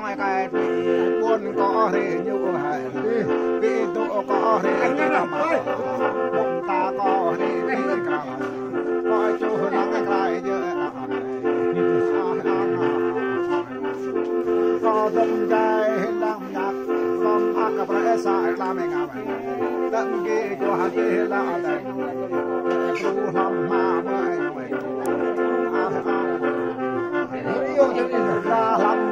ai cái buồn có thể như hai vì tôi có thể như là mà bụng ta có thể như cả coi chú lắng cái như có tâm trai làm nhạc con ác cái phải sai làm anh em tận kia của hạt kia là đây chú hầm mà mới ra làm đi. Đây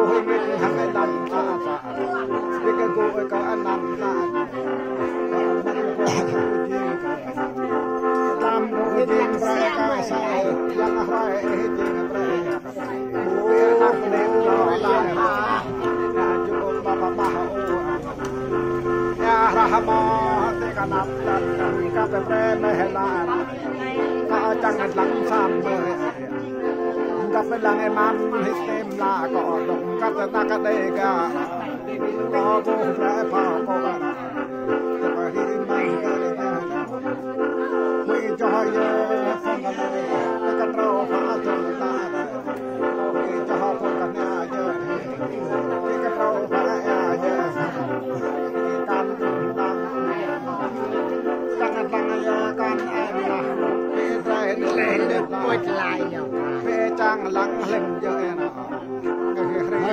ko hoi me te hanga na i ta a ta a. Reka ko e ka ana i ta a. Tam ko he te ngā e ka e sa e. Langa hoa e he te ngā e ka ka. Mo e na kune ura o la e ha. Nā juko papa paha o a. Ya rahama te ka nap tat ka pe pre me he la. Ka a changa lang sam me e a. กัสลังไอมั้งให้เต็มลาก่อนกัสตากะเดกาพอผู้แพร่พอโกกระ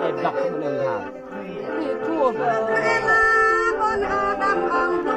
em đọc cái đường thẳng thua con đam ông